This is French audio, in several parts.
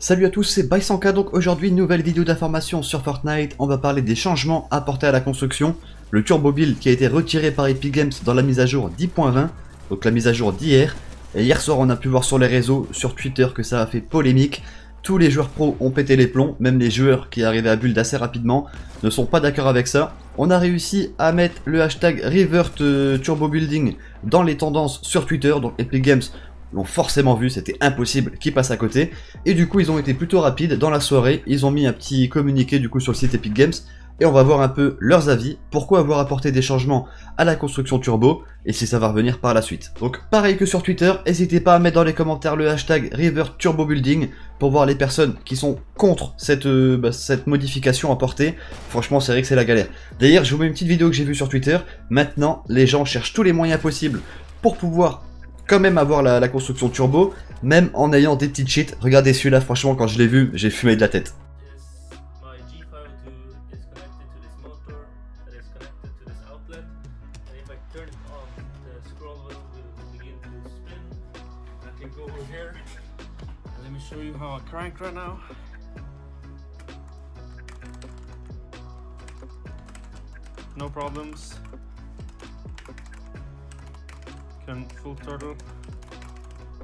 Salut à tous, c'est Baisanka, donc aujourd'hui nouvelle vidéo d'information sur Fortnite, on va parler des changements apportés à la construction, le turbo build qui a été retiré par Epic Games dans la mise à jour 10.20, donc la mise à jour d'hier, et hier soir on a pu voir sur les réseaux, sur Twitter que ça a fait polémique, tous les joueurs pro ont pété les plombs, même les joueurs qui arrivaient à build assez rapidement ne sont pas d'accord avec ça. On a réussi à mettre le hashtag Revert euh, Turbo Building dans les tendances sur Twitter, donc Epic Games l'ont forcément vu, c'était impossible qu'ils passent à côté. Et du coup, ils ont été plutôt rapides dans la soirée. Ils ont mis un petit communiqué du coup sur le site Epic Games. Et on va voir un peu leurs avis, pourquoi avoir apporté des changements à la construction turbo, et si ça va revenir par la suite. Donc pareil que sur Twitter, n'hésitez pas à mettre dans les commentaires le hashtag River Turbo pour voir les personnes qui sont contre cette, euh, bah, cette modification apportée. Franchement, c'est vrai que c'est la galère. D'ailleurs, je vous mets une petite vidéo que j'ai vue sur Twitter. Maintenant, les gens cherchent tous les moyens possibles pour pouvoir quand même avoir la, construction turbo, même en ayant des petites cheats. Regardez celui-là, franchement, quand je l'ai vu, j'ai fumé de la tête. No problems.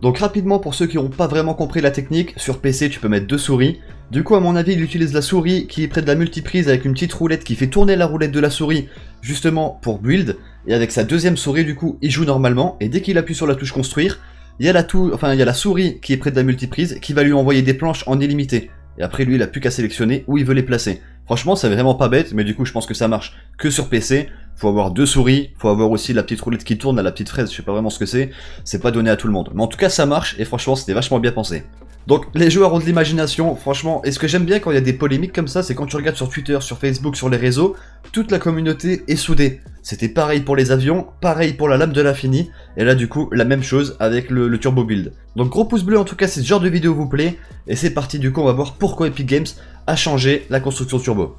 Donc rapidement pour ceux qui n'ont pas vraiment compris la technique, sur PC tu peux mettre deux souris. Du coup à mon avis il utilise la souris qui est près de la multiprise avec une petite roulette qui fait tourner la roulette de la souris justement pour build. Et avec sa deuxième souris du coup il joue normalement et dès qu'il appuie sur la touche construire, il y a la, enfin, il y a la souris qui est près de la multiprise qui va lui envoyer des planches en illimité. Et après lui il a plus qu'à sélectionner où il veut les placer. Franchement, c'est vraiment pas bête, mais du coup, je pense que ça marche que sur PC. Faut avoir deux souris, faut avoir aussi la petite roulette qui tourne, la petite fraise, je sais pas vraiment ce que c'est. C'est pas donné à tout le monde. Mais en tout cas, ça marche, et franchement, c'était vachement bien pensé. Donc les joueurs ont de l'imagination, franchement, et ce que j'aime bien quand il y a des polémiques comme ça, c'est quand tu regardes sur Twitter, sur Facebook, sur les réseaux, toute la communauté est soudée. C'était pareil pour les avions, pareil pour la lame de l'infini, et là du coup, la même chose avec le, turbo build. Donc gros pouce bleu en tout cas si ce genre de vidéo vous plaît, et c'est parti du coup on va voir pourquoi Epic Games a changé la construction turbo.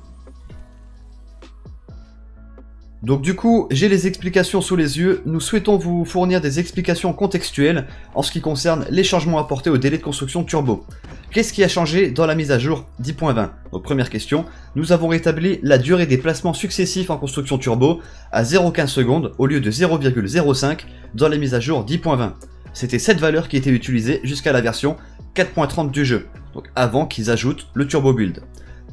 Donc du coup, j'ai les explications sous les yeux, nous souhaitons vous fournir des explications contextuelles en ce qui concerne les changements apportés au délai de construction turbo. Qu'est-ce qui a changé dans la mise à jour 10.20 Donc première question, nous avons rétabli la durée des placements successifs en construction turbo à 0,15 secondes au lieu de 0,05 dans la mise à jour 10.20. C'était cette valeur qui était utilisée jusqu'à la version 4.30 du jeu, donc avant qu'ils ajoutent le turbo build.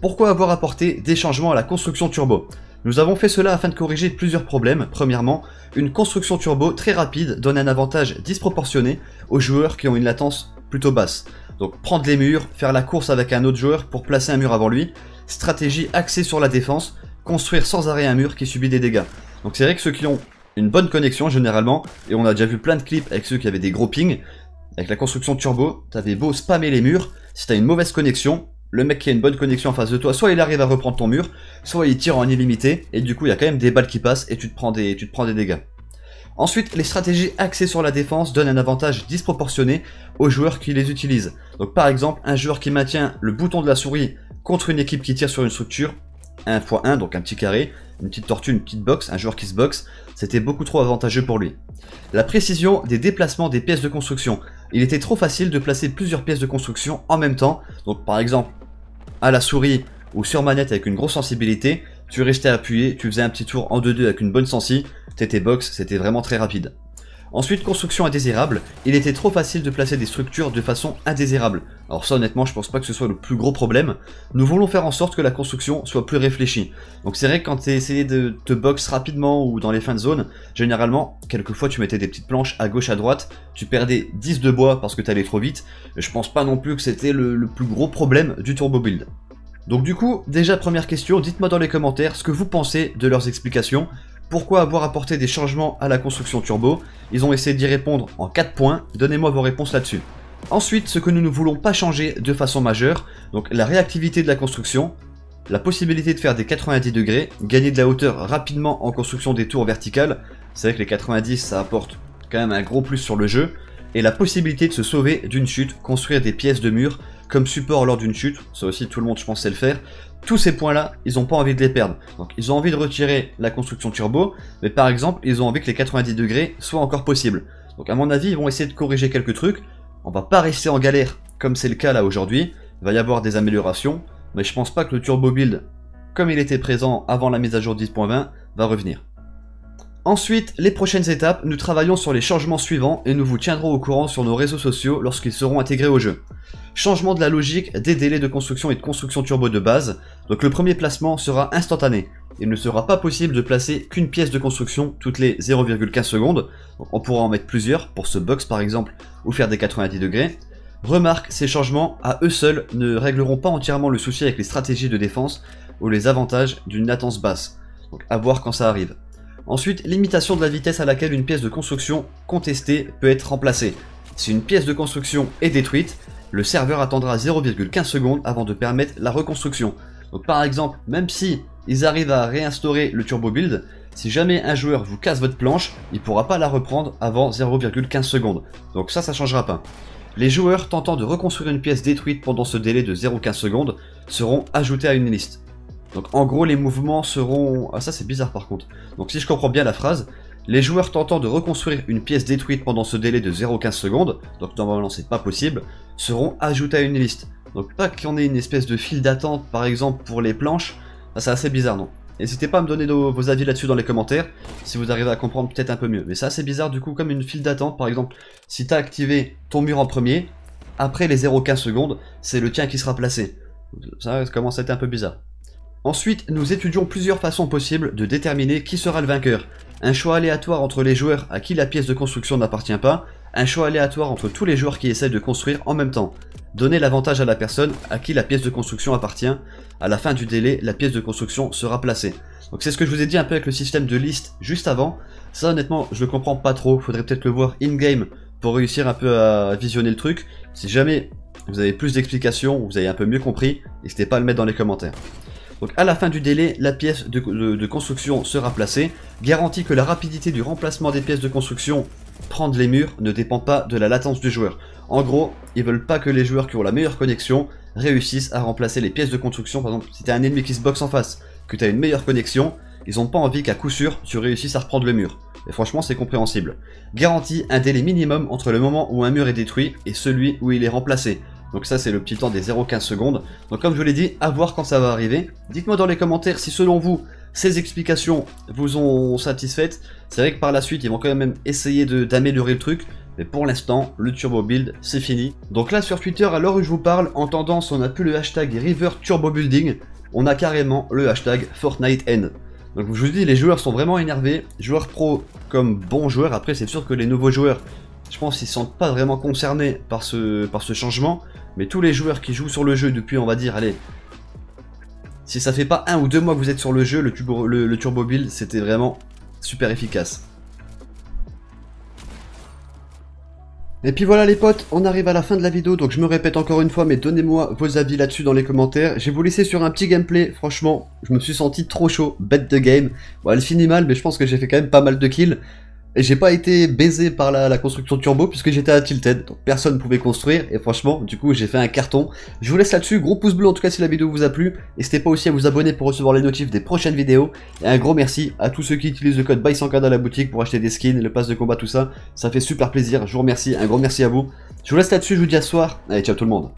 Pourquoi avoir apporté des changements à la construction turbo? Nous avons fait cela afin de corriger plusieurs problèmes. Premièrement, une construction turbo très rapide donne un avantage disproportionné aux joueurs qui ont une latence plutôt basse. Donc prendre les murs, faire la course avec un autre joueur pour placer un mur avant lui, stratégie axée sur la défense, construire sans arrêt un mur qui subit des dégâts. Donc c'est vrai que ceux qui ont une bonne connexion généralement, et on a déjà vu plein de clips avec ceux qui avaient des gros pings, avec la construction turbo, t'avais beau spammer les murs, si t'as une mauvaise connexion, le mec qui a une bonne connexion en face de toi, soit il arrive à reprendre ton mur, soit il tire en illimité, et du coup il y a quand même des balles qui passent et tu te prends des, dégâts. Ensuite, les stratégies axées sur la défense donnent un avantage disproportionné aux joueurs qui les utilisent. Donc par exemple, un joueur qui maintient le bouton de la souris contre une équipe qui tire sur une structure, 1 x 1, donc un petit carré, une petite tortue, une petite box, un joueur qui se boxe, c'était beaucoup trop avantageux pour lui. La précision des déplacements des pièces de construction. Il était trop facile de placer plusieurs pièces de construction en même temps, donc par exemple à la souris ou sur manette avec une grosse sensibilité, tu restais appuyé, tu faisais un petit tour en 2-2 avec une bonne sensi, t'étais box, c'était vraiment très rapide. Ensuite, construction indésirable, il était trop facile de placer des structures de façon indésirable. Alors ça honnêtement, je pense pas que ce soit le plus gros problème. Nous voulons faire en sorte que la construction soit plus réfléchie. Donc c'est vrai que quand tu essayé de te box rapidement ou dans les fins de zone, généralement, quelquefois tu mettais des petites planches à gauche à droite, tu perdais 10 de bois parce que tu allais trop vite. Je pense pas non plus que c'était le plus gros problème du turbo build. Donc du coup, déjà première question, dites-moi dans les commentaires ce que vous pensez de leurs explications. Pourquoi avoir apporté des changements à la construction turbo Ils ont essayé d'y répondre en 4 points, donnez-moi vos réponses là-dessus. Ensuite, ce que nous ne voulons pas changer de façon majeure, donc la réactivité de la construction, la possibilité de faire des 90 degrés, gagner de la hauteur rapidement en construction des tours verticales, c'est vrai que les 90 ça apporte quand même un gros plus sur le jeu, et la possibilité de se sauver d'une chute, construire des pièces de mur comme support lors d'une chute, ça aussi tout le monde je pense sait le faire, tous ces points-là, ils n'ont pas envie de les perdre. Donc ils ont envie de retirer la construction turbo, mais par exemple, ils ont envie que les 90 degrés soient encore possibles. Donc à mon avis, ils vont essayer de corriger quelques trucs. On va pas rester en galère comme c'est le cas là aujourd'hui. il va y avoir des améliorations, mais je pense pas que le turbo build, comme il était présent avant la mise à jour 10.20, va revenir. Ensuite, les prochaines étapes, nous travaillons sur les changements suivants et nous vous tiendrons au courant sur nos réseaux sociaux lorsqu'ils seront intégrés au jeu. Changement de la logique des délais de construction et de construction turbo de base, donc le premier placement sera instantané. Il ne sera pas possible de placer qu'une pièce de construction toutes les 0,15 secondes, on pourra en mettre plusieurs pour ce box par exemple ou faire des 90 degrés. Remarque, ces changements à eux seuls ne régleront pas entièrement le souci avec les stratégies de défense ou les avantages d'une latence basse, donc à voir quand ça arrive. Ensuite, limitation de la vitesse à laquelle une pièce de construction contestée peut être remplacée. Si une pièce de construction est détruite, le serveur attendra 0,15 secondes avant de permettre la reconstruction. Donc par exemple, même si ils arrivent à réinstaurer le turbo build, si jamais un joueur vous casse votre planche, il pourra pas la reprendre avant 0,15 secondes. Donc ça, ça changera pas. Les joueurs tentant de reconstruire une pièce détruite pendant ce délai de 0,15 secondes seront ajoutés à une liste. Donc en gros les mouvements seront... Ah ça c'est bizarre par contre. Donc si je comprends bien la phrase, les joueurs tentant de reconstruire une pièce détruite pendant ce délai de 0,15 secondes, donc normalement c'est pas possible, seront ajoutés à une liste. Donc pas en ait une espèce de file d'attente par exemple pour les planches, ah, c'est assez bizarre non N'hésitez pas à me donner vos avis là-dessus dans les commentaires, si vous arrivez à comprendre peut-être un peu mieux. Mais c'est assez bizarre du coup, comme une file d'attente, par exemple, si tu as activé ton mur en premier, après les 0,15 secondes, c'est le tien qui sera placé. Ça commence à être un peu bizarre. Ensuite, nous étudions plusieurs façons possibles de déterminer qui sera le vainqueur. Un choix aléatoire entre les joueurs à qui la pièce de construction n'appartient pas, un choix aléatoire entre tous les joueurs qui essaient de construire en même temps. Donner l'avantage à la personne à qui la pièce de construction appartient. À la fin du délai, la pièce de construction sera placée. Donc c'est ce que je vous ai dit un peu avec le système de liste juste avant. Ça honnêtement, je le comprends pas trop. Faudrait peut-être le voir in-game pour réussir un peu à visionner le truc. Si jamais vous avez plus d'explications, vous avez un peu mieux compris, n'hésitez pas à le mettre dans les commentaires. Donc à la fin du délai, la pièce de, construction sera placée. Garantie que la rapidité du remplacement des pièces de construction prendre les murs ne dépend pas de la latence du joueur. En gros, ils veulent pas que les joueurs qui ont la meilleure connexion réussissent à remplacer les pièces de construction. Par exemple, si tu as un ennemi qui se boxe en face, que tu as une meilleure connexion, ils ont pas envie qu'à coup sûr tu réussisses à reprendre le mur. Et franchement, c'est compréhensible. Garantie un délai minimum entre le moment où un mur est détruit et celui où il est remplacé. Donc ça c'est le petit temps des 0,15 secondes. Donc comme je vous l'ai dit, à voir quand ça va arriver. Dites-moi dans les commentaires si selon vous, ces explications vous ont satisfaites. C'est vrai que par la suite, ils vont quand même essayer d'améliorer le truc. Mais pour l'instant, le turbo build, c'est fini. Donc là sur Twitter, à l'heure où je vous parle, en tendance, on n'a plus le hashtag River Turbo Building. On a carrément le hashtag Fortnite N. Donc je vous dis, les joueurs sont vraiment énervés. Joueurs pro comme bons joueurs. Après, c'est sûr que les nouveaux joueurs, je pense qu'ils ne sont pas vraiment concernés par ce, changement. Mais tous les joueurs qui jouent sur le jeu depuis, on va dire, allez, si ça fait pas un ou deux mois que vous êtes sur le jeu, le, turbo, le, c'était vraiment super efficace. Et puis voilà les potes, on arrive à la fin de la vidéo, donc je me répète encore une fois, mais donnez-moi vos avis là-dessus dans les commentaires. Je vais vous laisser sur un petit gameplay, franchement, je me suis senti trop chaud, bête de game. Bon, elle finit mal, mais je pense que j'ai fait quand même pas mal de kills. Et j'ai pas été baisé par la, construction turbo puisque j'étais à Tilted, donc personne ne pouvait construire, et franchement, du coup, j'ai fait un carton. Je vous laisse là-dessus, gros pouce bleu en tout cas si la vidéo vous a plu, n'hésitez pas aussi à vous abonner pour recevoir les notifs des prochaines vidéos, et un gros merci à tous ceux qui utilisent le code BY100K dans la boutique pour acheter des skins, le pass de combat, tout ça, ça fait super plaisir, je vous remercie, un gros merci à vous. Je vous laisse là-dessus, je vous dis à soir, allez ciao tout le monde.